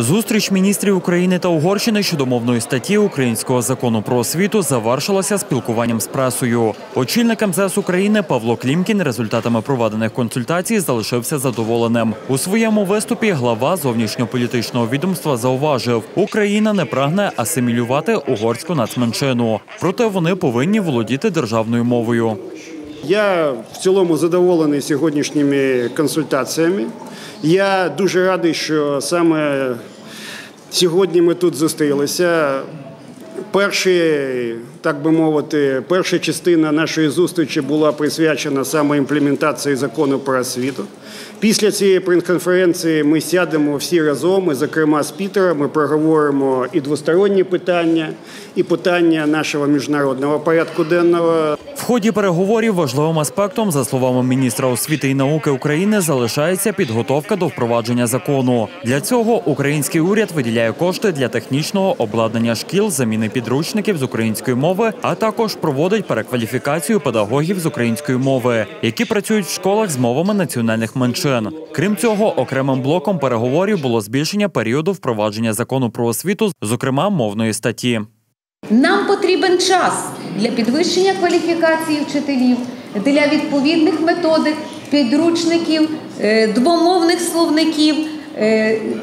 Зустріч міністрів України та Угорщини щодо мовної статті українського закону про освіту завершилася спілкуванням з пресою. Очільник МЗС України Павло Клімкін результатами проведених консультацій залишився задоволеним. У своєму виступі глава зовнішньополітичного відомства зауважив, Україна не прагне асимілювати угорську нацменшину, проте вони повинні володіти державною мовою. Я в цілому задоволений сьогоднішніми консультаціями. Я дуже радий, що саме сьогодні ми тут зустрілися. Перший, так би мовити, перша частина нашої зустрічі була присвячена саме імплементації закону про освіту. Після цієї прес-конференції ми сядемо всі разом, і, зокрема з Пітером, ми проговоримо і двосторонні питання, і питання нашого міжнародного порядку денного. В ході переговорів важливим аспектом, за словами міністра освіти і науки України, залишається підготовка до впровадження закону. Для цього український уряд виділяє кошти для технічного обладнання шкіл, заміни підручників з української мови, а також проводить перекваліфікацію педагогів з української мови, які працюють в школах з мовами національних меншин. Крім цього, окремим блоком переговорів було збільшення періоду впровадження закону про освіту, зокрема мовної статті. Нам потрібен час для підвищення кваліфікації вчителів, для відповідних методик, підручників, е, двомовних словників,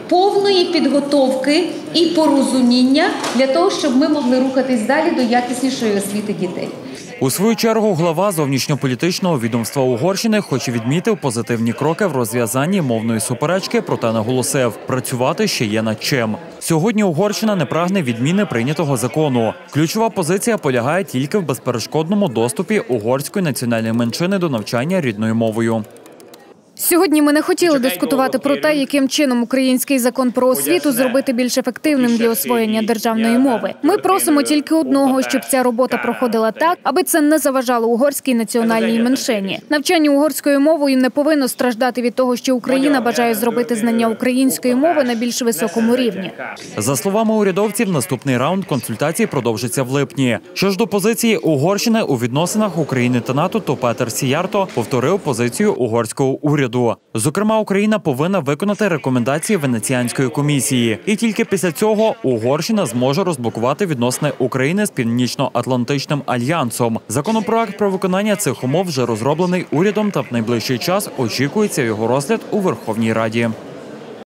повної підготовки і порозуміння для того, щоб ми могли рухатись далі до якіснішої освіти дітей. У свою чергу глава зовнішньополітичного відомства Угорщини, хоч і відмітив позитивні кроки в розв'язанні мовної суперечки, проте наголосив, працювати ще є над чим. Сьогодні Угорщина не прагне відміни прийнятого закону. Ключова позиція полягає тільки в безперешкодному доступі угорської національної меншини до навчання рідною мовою. Сьогодні ми не хотіли дискутувати про те, яким чином український закон про освіту зробити більш ефективним для освоєння державної мови. Ми просимо тільки одного, щоб ця робота проходила так, аби це не заважало угорській національній меншині. Навчання угорською мовою не повинно страждати від того, що Україна бажає зробити знання української мови на більш високому рівні. За словами урядовців, наступний раунд консультацій продовжиться в липні. Що ж до позиції Угорщини у відносинах України та НАТО, то Петер Сіярто повторив позицію угорського уряду. Зокрема, Україна повинна виконати рекомендації Венеціанської комісії, і тільки після цього Угорщина зможе розблокувати відносини України з північно-атлантичним альянсом. Законопроект про виконання цих умов вже розроблений урядом, та в найближчий час очікується його розгляд у Верховній Раді.